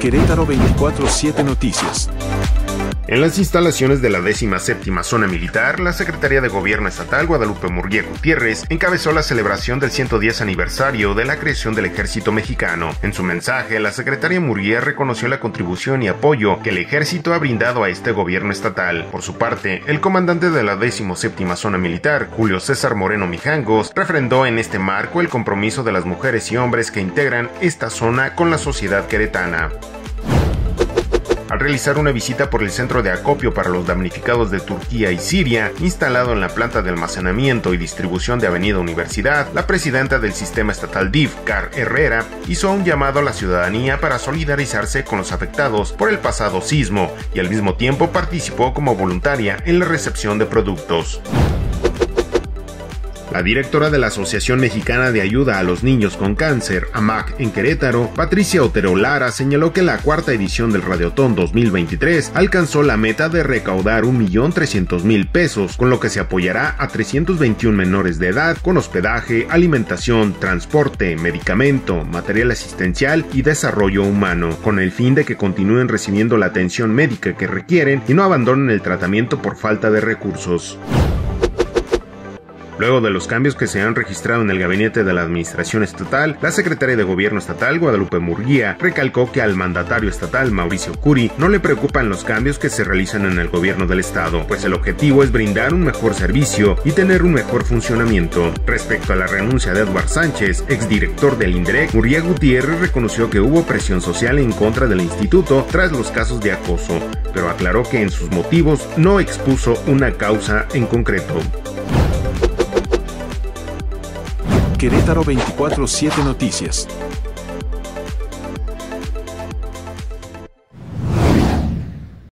Querétaro 24-7 Noticias. En las instalaciones de la 17 Zona Militar, la Secretaría de Gobierno Estatal Guadalupe Murguía Gutiérrez encabezó la celebración del 110 aniversario de la creación del Ejército Mexicano. En su mensaje, la Secretaria Murguía reconoció la contribución y apoyo que el Ejército ha brindado a este gobierno estatal. Por su parte, el comandante de la 17 Zona Militar, Julio César Moreno Mijangos, refrendó en este marco el compromiso de las mujeres y hombres que integran esta zona con la sociedad queretana al realizar una visita por el centro de acopio para los damnificados de Turquía y Siria, instalado en la planta de almacenamiento y distribución de Avenida Universidad, la presidenta del sistema estatal DIF, Car Herrera, hizo un llamado a la ciudadanía para solidarizarse con los afectados por el pasado sismo y al mismo tiempo participó como voluntaria en la recepción de productos. La directora de la Asociación Mexicana de Ayuda a los Niños con Cáncer, AMAC, en Querétaro, Patricia Otero Lara, señaló que la cuarta edición del Radiotón 2023 alcanzó la meta de recaudar 1.300.000 pesos, con lo que se apoyará a 321 menores de edad con hospedaje, alimentación, transporte, medicamento, material asistencial y desarrollo humano, con el fin de que continúen recibiendo la atención médica que requieren y no abandonen el tratamiento por falta de recursos. Luego de los cambios que se han registrado en el gabinete de la Administración Estatal, la secretaria de Gobierno Estatal, Guadalupe Murguía, recalcó que al mandatario estatal, Mauricio Curi, no le preocupan los cambios que se realizan en el gobierno del Estado, pues el objetivo es brindar un mejor servicio y tener un mejor funcionamiento. Respecto a la renuncia de Edward Sánchez, exdirector del INDREC, Murguía Gutiérrez reconoció que hubo presión social en contra del instituto tras los casos de acoso, pero aclaró que en sus motivos no expuso una causa en concreto. Querétaro 24-7 Noticias.